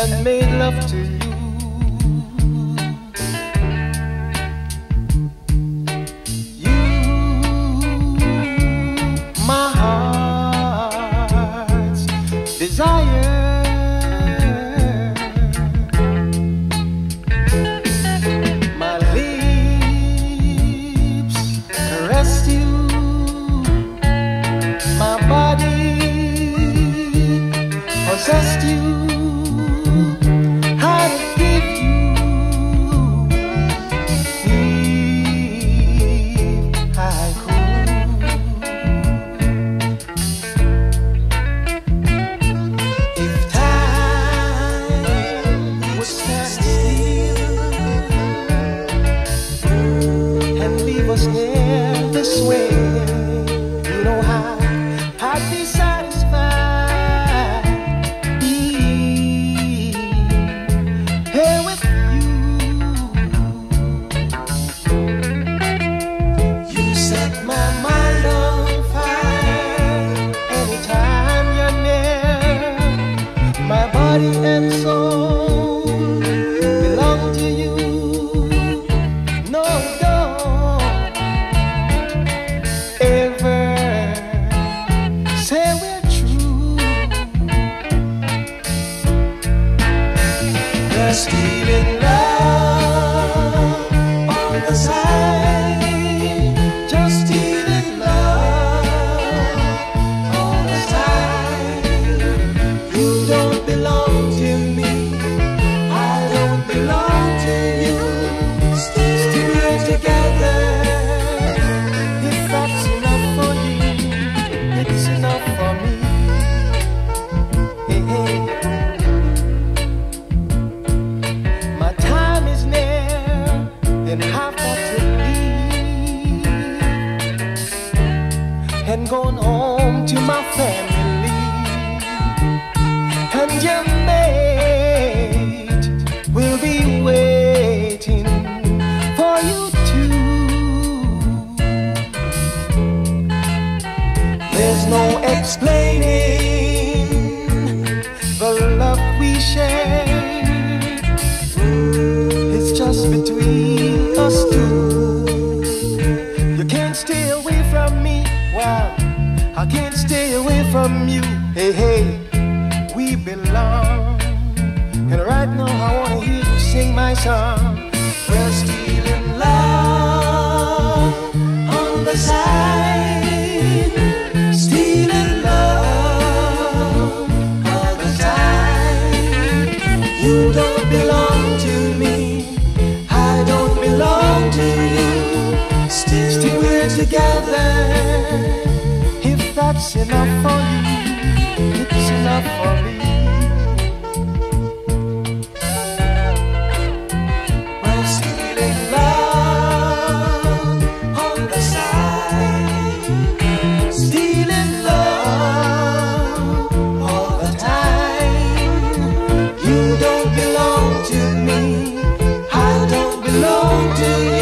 and made love to you. You, my heart's desire. My lips caressed you. My body possessed you. Us here this way, going home to my family and your mate will be waiting for you too. There's no explaining Hey, hey we belong. And right now I wanna hear you sing my song. We're still in love on the side, still in love all the time. You don't belong to me, I don't belong to you. Still, still we're together. If that's enough belong to me, I don't belong to you.